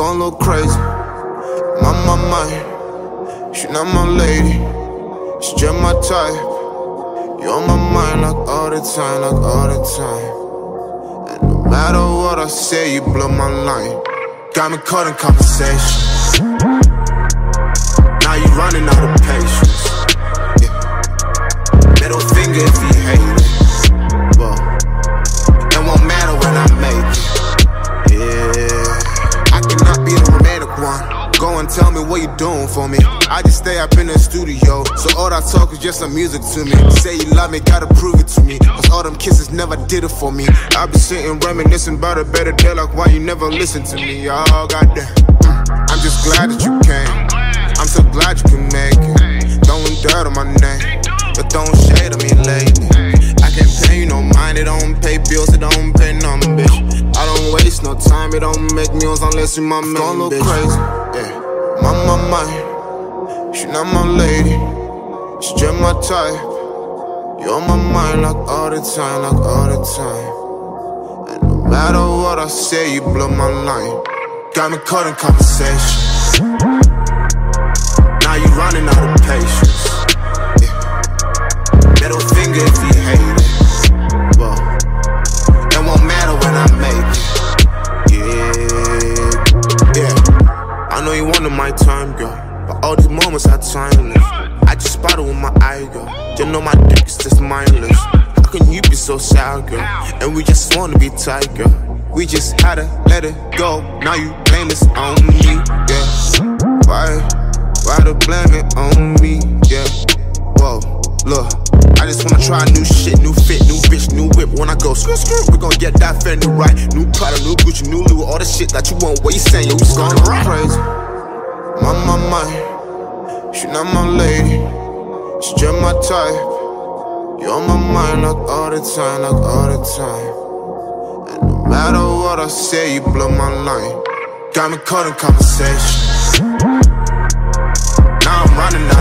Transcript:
going a little crazy. My, my, my, she not my lady. She just my type. You on my mind like all the time, like all the time. And no matter what I say, you blow my line. Got me caught in conversation. Now you running out of patience. And tell me what you doing for me. I just stay up in the studio, so all that talk is just some music to me. Say you love me, gotta prove it to me. Cause all them kisses never did it for me. I be sitting reminiscing about a better day, like why you never listen to me. Oh, goddamn. I'm just glad that you came. I'm so glad you can make it. Don't dirt on my name, but don't shade on me lately. I can't pay you no mind, it don't pay bills, it don't pay nothing, bitch. I don't waste no time, it don't make meals unless you my main, Going a little crazy, yeah. My, my, my, she not my lady, she just my type. You on my mind like all the time, like all the time. And no matter what I say, you blow my line. Got me caught in conversation. You time, girl. But all these moments are timeless. I just spotted with my eye, girl. You know my dick is just mindless. How can you be so sad, girl? And we just wanna be tight, girl. We just had to let it go. Now you blame this on me, yeah. Why? Why to blame it on me, yeah? Whoa, look. I just wanna try new shit, new fit, new bitch, new whip. When I go skirt skirt, we gon' get that Fendi right. New Prada, new Gucci, new Louis, all the shit that you want. What you saying? Yo, going right. crazy. My, she not my lady. She just my type. You on my mind like all the time, like all the time. And no matter what I say, you blow my line. Got me caught in conversation. Now I'm running out.